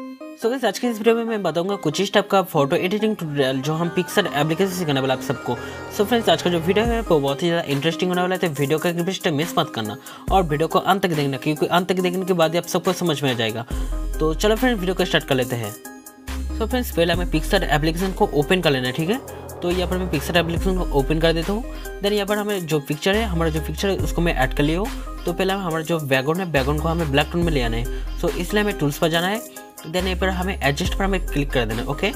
सो so, आज के इस वीडियो में मैं बताऊँगा कुछ इस टाइप का फ़ोटो एडिटिंग ट्यूटोरियल जो हम पिक्सर एप्लीकेशन से करने वाला आप सबको। सो so, फ्रेंड्स आज का जो वीडियो है वो बहुत ही ज़्यादा इंटरेस्टिंग होने वाला है तो वीडियो का एक मिस मत करना और वीडियो को अंत तक देखना क्योंकि अंत तक देखने के बाद आप सबको समझ में आ जाएगा। तो चलो फ्रेंड वीडियो को स्टार्ट कर लेते हैं। सो फ्रेंड्स पहले हमें पिक्सर एप्लीकेशन को ओपन कर लेना है ठीक है? तो यहाँ पर मैं पिक्सर एप्लीकेशन को ओपन कर देता हूँ। देन यहाँ पर हमें जो पिक्चर है हमारा जो पिक्चर है उसको मैं ऐड कर लिया हूँ। तो पहले हमारा जो बैकग्राउंड है बैकग्राउंड को हमें ब्लैक टोन में ले आना है। सो इसलिए हमें टूल्स पर जाना है। देन यहाँ पर हमें एडजस्ट पर हमें क्लिक कर देना है ओके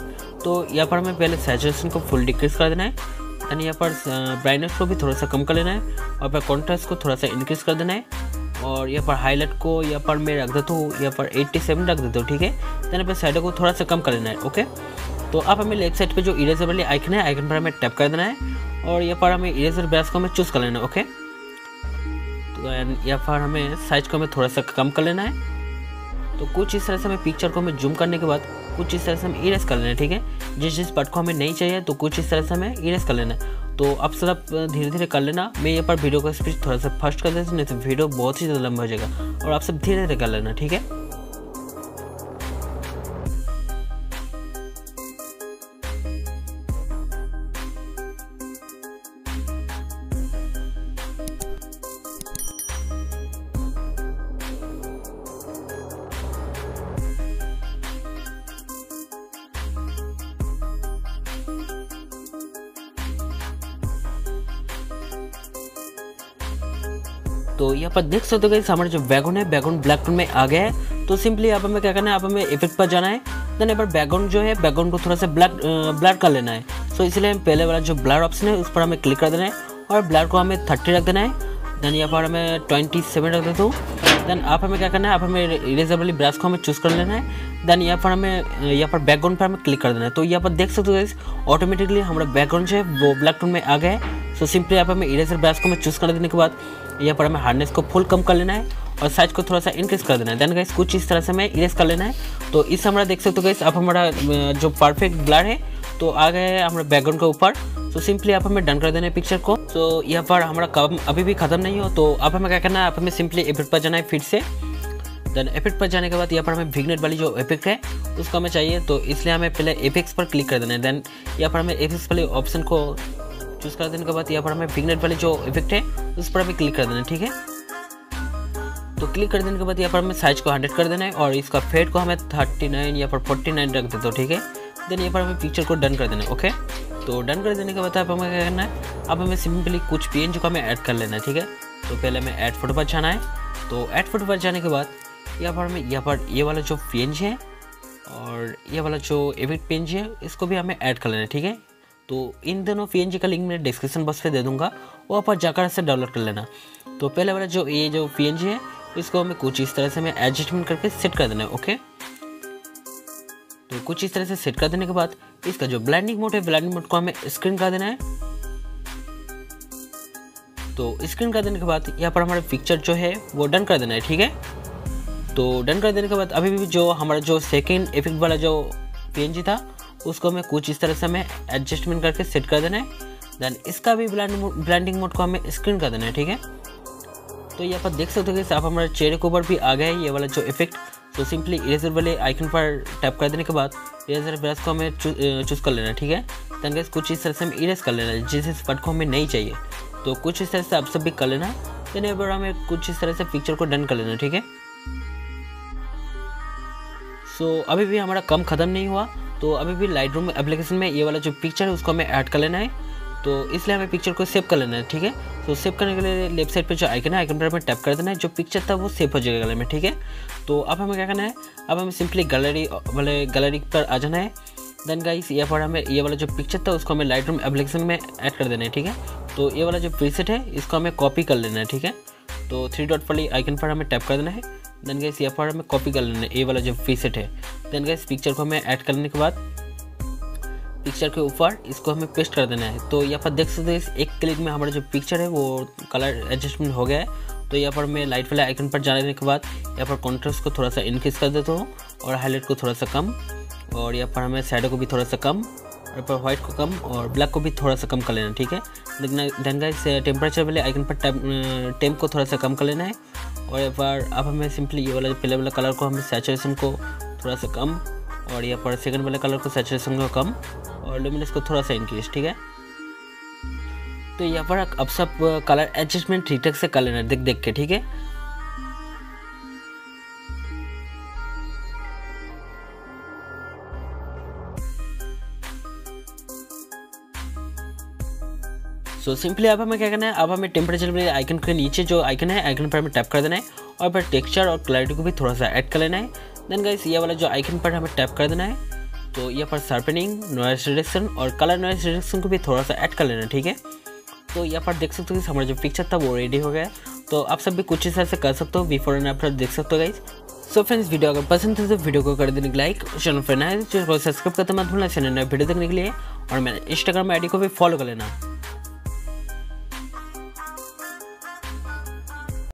तो यहाँ पर हमें पहले सैचुरेशन को फुल डिक्रीज कर देना है देन यहाँ पर ब्राइटनेस को भी थोड़ा सा कम कर लेना है, और फिर कॉन्ट्रास्ट को थोड़ा सा इंक्रीज कर देना है, और यहाँ पर हाईलाइट को यहाँ पर मैं रख देता हूँ, यहाँ पर 87 रख देता हूँ, ठीक है? देन यहाँ पर साइडों को थोड़ा सा कम कर लेना है ओके तो अब हमें लेफ़्ट साइड पे जो इरेजर वाली आइकन है आइकन पर हमें टैप कर देना है, और यहाँ पर हमें इरेजर ब्रश को हमें चूज़ कर लेना है ओके तो यहाँ पर हमें साइज़ को हमें थोड़ा सा कम कर लेना है तो कुछ इस तरह से हमें पिक्चर को हमें जूम करने के बाद कुछ इस तरह से हम इरेस कर लेना है, ठीक है? जिस जिस पार्ट को हमें नहीं चाहिए तो कुछ इस तरह से हमें इरेस कर लेना है। तो आप सब धीरे धीरे कर लेना। मैं यहाँ पर वीडियो का स्पीच थोड़ा सा फ़र्स्ट कर देता हूँ, नहीं तो वीडियो बहुत ही ज़्यादा लंबा हो जाएगा। और आप सब धीरे धीरे कर लेना, ठीक है? तो यहाँ पर देख सकते हो हमारा जो बैगन है, बैगन ब्लैक टोन में आ गया है। तो सिंपली पर हमें क्या करना है, आप हमें इफ़ेक्ट पर जाना है। देन यहाँ पर बैकग्राउंड जो है बैकग्राउंड को थोड़ा सा ब्लैक ब्लैक कर लेना है। सो इसलिए हम पहले वाला जो ब्लर ऑप्शन है, उस पर हमें क्लिक कर देना है और ब्लर को हमें थर्टी रख देना है। देन यहाँ पर हमें ट्वेंटी सेवन रख देता हूँ। देन आप हमें क्या करना है, आप हमें इरेजेबली ब्रश को हमें चूज़ कर लेना है। देन यहाँ पर हमें, यहाँ पर बैकग्राउंड पर हमें क्लिक कर देना है। तो यहाँ पर देख सकते हो गाइस ऑटोमेटिकली हमारा बैकग्राउंड जो है, वो ब्लैक टोन में आ गया है। सो सिंपली आप हमें इरेजर ब्रश को हमें चूज़ कर देने के बाद, यहाँ पर हमें हार्डनेस को फुल कम कर लेना है और साइज़ को थोड़ा सा इंक्रीज कर देना है। देन गाइस कुछ इस तरह से हमें इरेज कर लेना है। तो इस हमारा देख सकते हो गाइस अब हमारा जो परफेक्ट ब्लर है तो आ गया है हमारे बैकग्राउंड के ऊपर। तो सिंपली आप हमें डन कर देना है पिक्चर को। तो यहाँ पर हमारा काम अभी भी खत्म नहीं हो तो अब हमें क्या करना है आप हमें सिंपली इफ़ेक्ट पर जाना है फिर से। देन इफ़ेक्ट पर जाने के बाद यहाँ पर हमें विगनेट वाली जो इफ़ेक्ट है, उसको हमें चाहिए तो इसलिए हमें पहले एफेक्स पर क्लिक कर देना है। देन यहाँ पर हमें एफेक्स वाले ऑप्शन को चूज़ कर देने के बाद यहाँ पर हमें विगनेट वाली जो इफ़ेक्ट है, उस पर हमें क्लिक कर देना है, ठीक है? तो क्लिक कर देने के बाद यहाँ पर हमें साइज़ को हंड्रेड कर देना है और इसका फेट को हमें थर्टी नाइन या पर फोर्टी नाइन रख देते हो, ठीक है? देन यहाँ पर हमें पिक्चर को डन कर देना है ओके तो डन कर देने के बाद अब हमें क्या करना है? अब हमें सिंपली कुछ पेन को हमें ऐड कर लेना है, ठीक है? तो पहले हमें ऐड फ़ोटो पर जाना है। तो ऐड फ़ोटो पर जाने के बाद यहाँ पर हमें यहाँ पर ये वाला जो पेंज है और ये वाला जो एविट पेंज है, इसको भी हमें ऐड कर लेना है, ठीक है? तो इन दोनों पी का लिंक मैं डिस्क्रिप्शन बॉक्स पे दे दूँगा, वहाँ पर जाकर इसे डाउनलोड कर लेना। तो पहले वाला जो, ये जो पीएनजी है, इसको हमें कुछ इस तरह से हमें एडजस्टमेंट करके सेट कर देना है, ओके? तो कुछ इस तरह से सेट कर देने के बाद, इसका जो ब्लैंडिंग मोड है ब्लैंडिंग मोड को हमें स्क्रीन कर देना है। तो स्क्रीन कर देने के बाद, यहाँ पर हमारा पिक्चर जो है, वो डन कर देना है, ठीक है? तो डन कर देने के बाद अभी भी जो हमारा जो सेकेंड इफ़ेक्ट वाला जो पी था, उसको हमें कुछ इस तरह से हमें एडजस्टमेंट करके सेट कर देना है। देन इसका भी ब्लैंडिंग मोड को हमें स्क्रीन कर देना है, ठीक है? तो यहाँ पर देख सकते हो कि आप हमारे चेहरे के ऊपर भी आ गया है ये वाला जो इफ़ेक्ट तो सिंपली इरेजर वाले आइकन पर टैप कर देने के बाद इरेजर ब्रश को हमें चूज़ कर लेना है, ठीक है? गैस कुछ इस तरह से हम इरेज कर लेना है, जिस इस पट को हमें नहीं चाहिए। तो कुछ इस तरह से आप सब भी कर लेना। देन यहाँ पर हमें कुछ इस तरह से पिक्चर को डन कर लेना ठीक है? सो अभी भी हमारा कम ख़त्म नहीं हुआ तो अभी भी लाइट रूम एप्लीकेशन में ये वाला जो पिक्चर है, उसको हमें ऐड कर लेना है। तो इसलिए हमें पिक्चर को सेव कर लेना है, ठीक है? तो सेव करने के लिए लेफ़्ट साइड पे जो आइकन है आइकन पर हमें टैप कर देना है। जो पिक्चर था, वो सेव हो जाएगा गैलरी में, ठीक है? तो अब हमें क्या करना है? अब हमें सिंपली गैलरी वाले गैलरी पर आ जाना है। देन गाइस ये पर हमें, ये वाला जो पिक्चर था, उसको हमें लाइट रूम एप्लीकेशन में ऐड कर देना है, ठीक है? तो ये वाला जो प्रीसेट है, इसको हमें कॉपी कर लेना है, ठीक है? तो थ्री डॉट वाली आइकन पर हमें टैप कर देना है। देन गाइस यहाँ पर हमें कॉपी कर लेना है। ये वाला जो प्रीसेट है। देन गाइस पिक्चर को हमें ऐड करने के बाद पिक्चर के ऊपर इसको हमें पेस्ट कर देना है। तो यहाँ पर देख सकते हैं, एक क्लिक में हमारा जो पिक्चर है, वो कलर एडजस्टमेंट हो गया है। तो यहाँ पर मैं लाइट वाले आइकन पर जाने के बाद यहाँ पर कॉन्ट्रास्ट को थोड़ा सा इनक्रीज कर देता हूँ और हाईलाइट को थोड़ा सा कम। और यहाँ पर हमें साइडो को भी थोड़ा सा कम और पर व्हाइट को कम और ब्लैक को भी थोड़ा सा कम कर लेना, ठीक है? लेकिन देन गाइस टेम्परेचर वाले आइकन पर टेम्प को थोड़ा सा कम कर लेना है। और एक बार अब हमें सिंपली ये वाला पहले वाला कलर को हमें सेचुरेशन को थोड़ा सा कम और यहाँ पर सेकंड वाले कलर को सेचुरेशन को कम और लुमिनस को थोड़ा सा इंक्रीज ठीक है? तो यहाँ पर अब सब कलर एडजस्टमेंट ठीक ठाक से कर लेना देख देख के, ठीक है? सो सिंपली अब हमें क्या करना है? अब हमें टेम्परेचर वाले आइकन के नीचे जो आइकन है आइकन पर हमें टैप कर देना है और फिर टेक्सचर और क्लैरिटी को भी थोड़ा सा ऐड कर लेना है। देन गाइस ये वाला जो आइकन पर हमें टैप कर देना है तो यहाँ पर शार्पनिंग नॉइस रिडक्शन और कलर नॉइस रिडक्शन को भी थोड़ा सा ऐड कर लेना है, ठीक है? तो यहाँ पर देख सकते हो कि हमारा जो पिक्चर था वो रेडी हो गया तो आप सब भी कुछ इस तरह से कर सकते हो बिफोर एंड आफ्टर देख सकते हो गाइज़ सो फ्रेंड्स वीडियो अगर पसंद है तो वीडियो को कर देने के लाइक चैनल पर नया सब्सक्राइब करते मत भूलना, चैनल नया वीडियो देखने के लिए। और मेरे इंस्टाग्राम आई को भी फॉलो कर लेना।